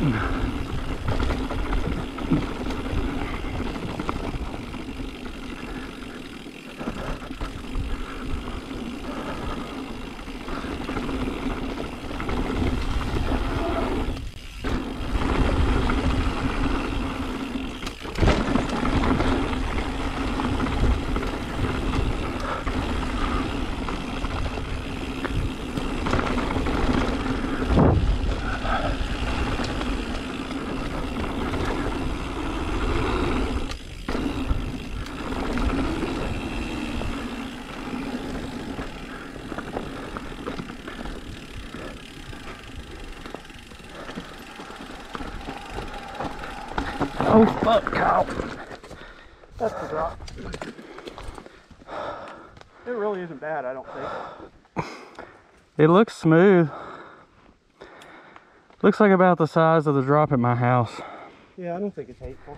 Mm. Oh fuck, cow. That's the drop. It really isn't bad, I don't think. It looks smooth. Looks like about the size of the drop at my house. Yeah, I don't think it's hateful.